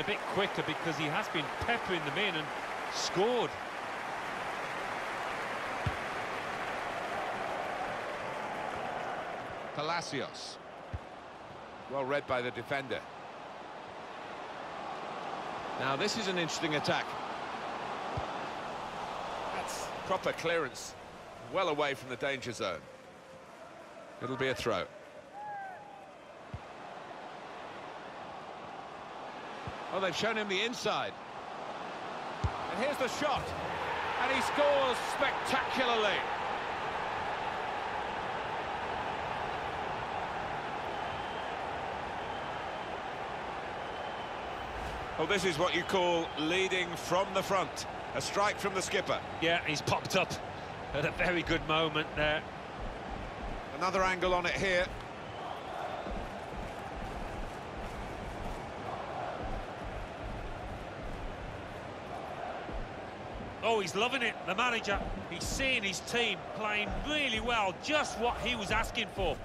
a bit quicker because he has been peppering them in and scored. Palacios. Well read by the defender. Now this is an interesting attack. That's proper clearance. Well away from the danger zone. It'll be a throw. Oh, they've shown him the inside. And here's the shot. And he scores spectacularly. Well, this is what you call leading from the front. A strike from the skipper. Yeah, he's popped up at a very good moment there. Another angle on it here. Oh, he's loving it, the manager. He's seeing his team playing really well, just what he was asking for.